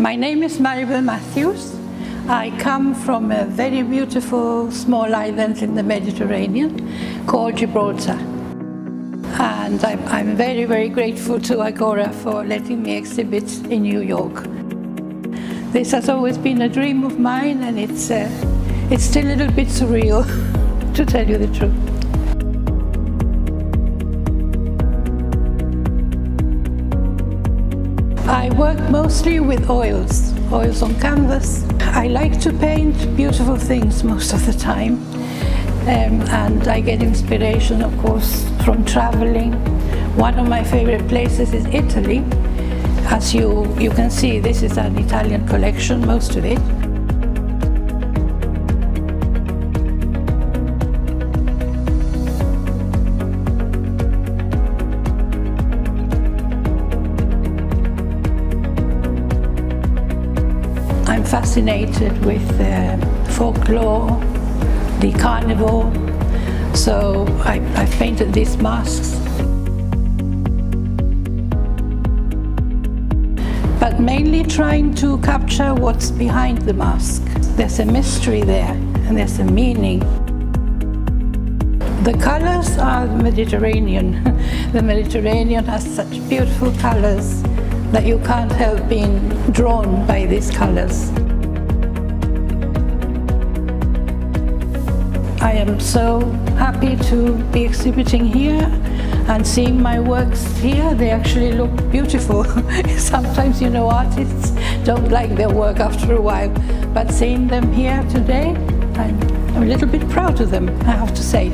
My name is Maribel Matthews. I come from a very beautiful small island in the Mediterranean called Gibraltar. And I'm, I'm very, very grateful to Agora for letting me exhibit in New York. This has always been a dream of mine and it's, uh, it's still a little bit surreal, to tell you the truth. I work mostly with oils, oils on canvas. I like to paint beautiful things most of the time. Um, and I get inspiration, of course, from traveling. One of my favorite places is Italy. As you, you can see, this is an Italian collection, most of it. I'm fascinated with uh, folklore, the carnival, so I, I've painted these masks. But mainly trying to capture what's behind the mask. There's a mystery there and there's a meaning. The colors are Mediterranean. the Mediterranean has such beautiful colors that you can't help being drawn by these colors. I am so happy to be exhibiting here and seeing my works here. They actually look beautiful. Sometimes, you know, artists don't like their work after a while, but seeing them here today, I'm, I'm a little bit proud of them, I have to say.